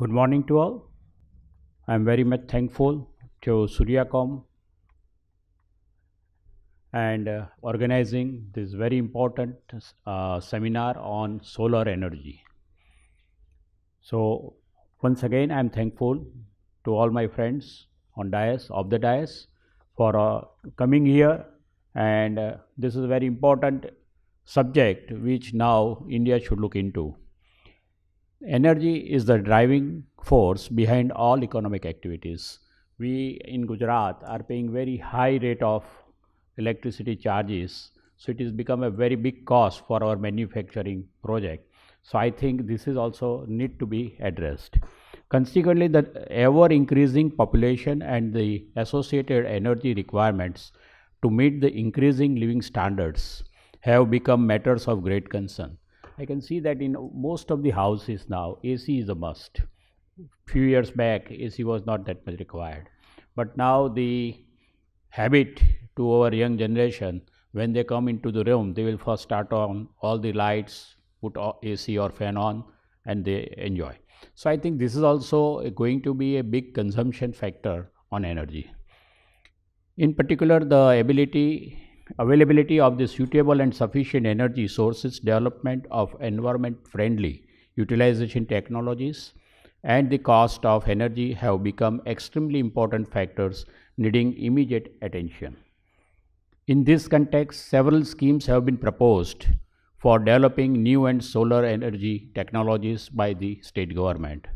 Good morning to all. I am very much thankful to Suryacon and uh, organizing this very important uh, seminar on solar energy. So, once again, I am thankful to all my friends on dais of the dais for uh, coming here and uh, this is a very important subject which now India should look into. Energy is the driving force behind all economic activities. We in Gujarat are paying very high rate of electricity charges. So it has become a very big cost for our manufacturing project. So I think this is also need to be addressed. Consequently, the ever increasing population and the associated energy requirements to meet the increasing living standards have become matters of great concern. I can see that in most of the houses now, AC is a must. Few years back, AC was not that much required. But now the habit to our young generation, when they come into the room, they will first start on all the lights, put AC or fan on, and they enjoy. So I think this is also going to be a big consumption factor on energy. In particular, the ability availability of the suitable and sufficient energy sources, development of environment friendly utilization technologies, and the cost of energy have become extremely important factors needing immediate attention. In this context, several schemes have been proposed for developing new and solar energy technologies by the state government.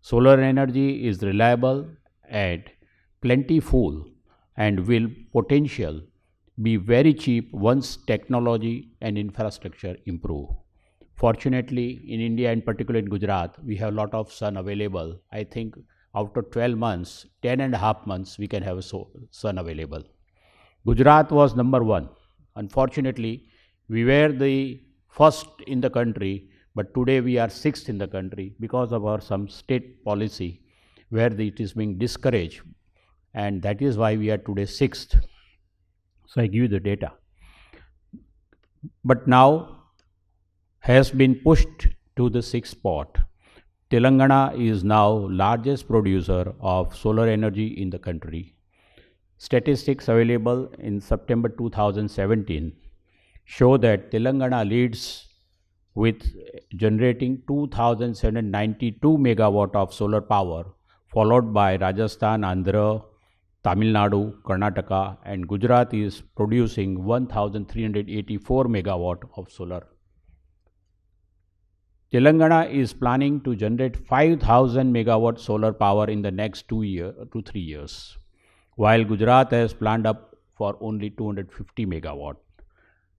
Solar energy is reliable and plentiful and will potential be very cheap once technology and infrastructure improve. Fortunately, in India, in particular in Gujarat, we have a lot of sun available. I think after 12 months, 10 and a half months, we can have sun available. Gujarat was number one. Unfortunately, we were the first in the country, but today we are sixth in the country because of our some state policy where it is being discouraged and that is why we are today sixth. So I give you the data. But now has been pushed to the sixth spot. Telangana is now largest producer of solar energy in the country. Statistics available in September 2017 show that Telangana leads with generating 2792 megawatt of solar power followed by Rajasthan, Andhra, Tamil Nadu, Karnataka and Gujarat is producing 1384 megawatt of solar. Telangana is planning to generate 5000 megawatt solar power in the next 2 year to 3 years while Gujarat has planned up for only 250 megawatt.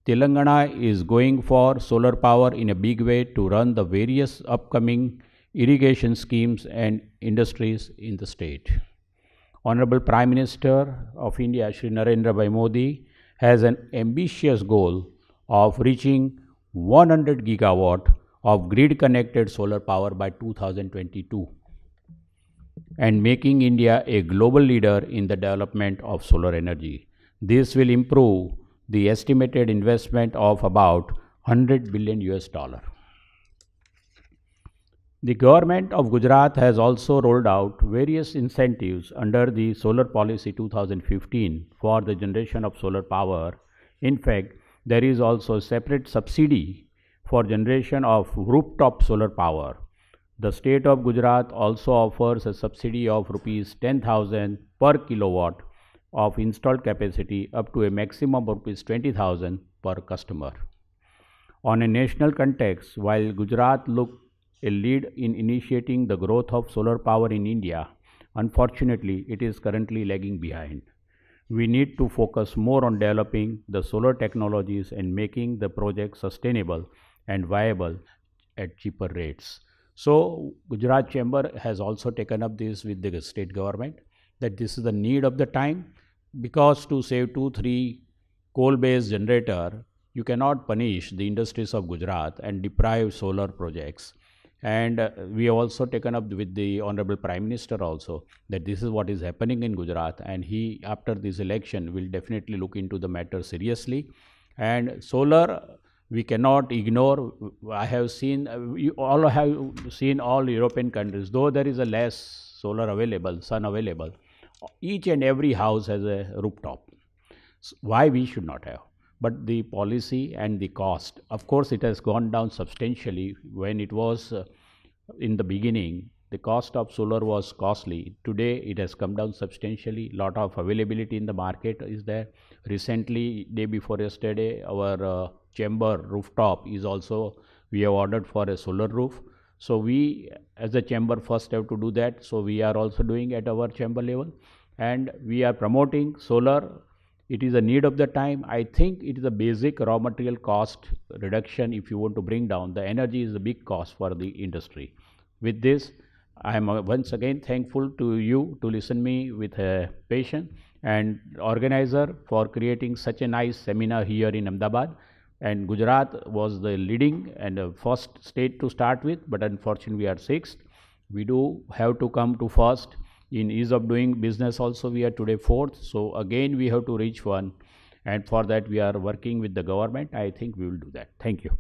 Telangana is going for solar power in a big way to run the various upcoming irrigation schemes and industries in the state. Honorable Prime Minister of India, Shri Narendra Bhai Modi, has an ambitious goal of reaching 100 gigawatt of grid connected solar power by 2022 and making India a global leader in the development of solar energy. This will improve the estimated investment of about 100 billion US dollar. The government of Gujarat has also rolled out various incentives under the Solar Policy 2015 for the generation of solar power. In fact, there is also a separate subsidy for generation of rooftop solar power. The state of Gujarat also offers a subsidy of rupees 10,000 per kilowatt of installed capacity up to a maximum of rupees 20,000 per customer. On a national context, while Gujarat looked a lead in initiating the growth of solar power in India, unfortunately, it is currently lagging behind. We need to focus more on developing the solar technologies and making the project sustainable and viable at cheaper rates. So, Gujarat Chamber has also taken up this with the state government that this is the need of the time because to save 2 3 coal based generator you cannot punish the industries of Gujarat and deprive solar projects and uh, we have also taken up with the honorable prime minister also that this is what is happening in gujarat and he after this election will definitely look into the matter seriously and solar we cannot ignore. I have seen, you all have seen all European countries, though there is a less solar available, sun available, each and every house has a rooftop. So why we should not have? But the policy and the cost, of course, it has gone down substantially when it was uh, in the beginning the cost of solar was costly. Today it has come down substantially. Lot of availability in the market is there. Recently, day before yesterday, our uh, chamber rooftop is also we have ordered for a solar roof. So we as a chamber first have to do that. So we are also doing at our chamber level and we are promoting solar. It is a need of the time. I think it is a basic raw material cost reduction if you want to bring down. The energy is a big cost for the industry. With this, I am uh, once again thankful to you to listen me with a patient and organizer for creating such a nice seminar here in Ahmedabad. And Gujarat was the leading and uh, first state to start with, but unfortunately we are sixth. We do have to come to first in ease of doing business also we are today fourth. So again we have to reach one and for that we are working with the government. I think we will do that. Thank you.